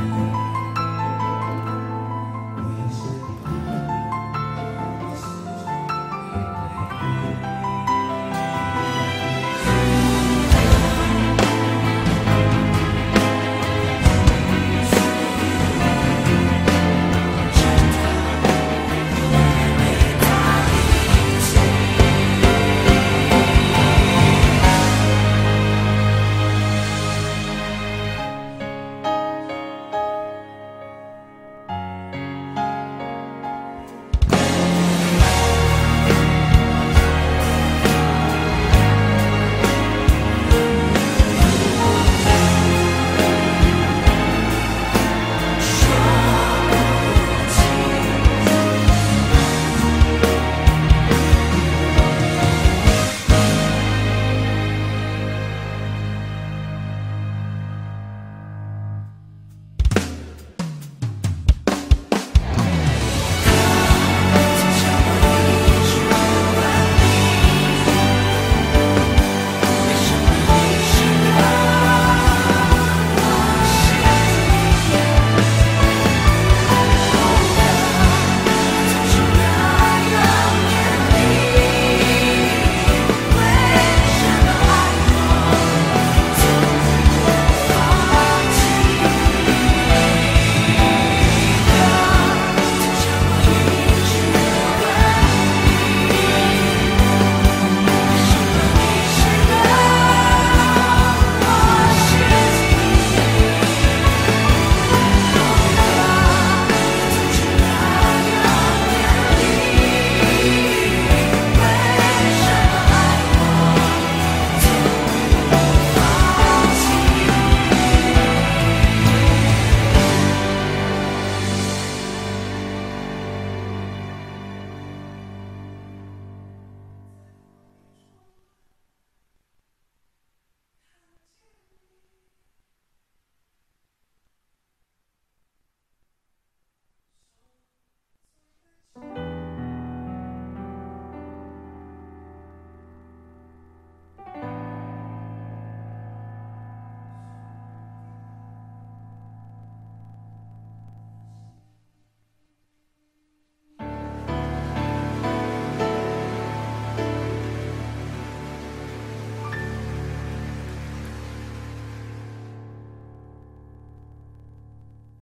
Bye.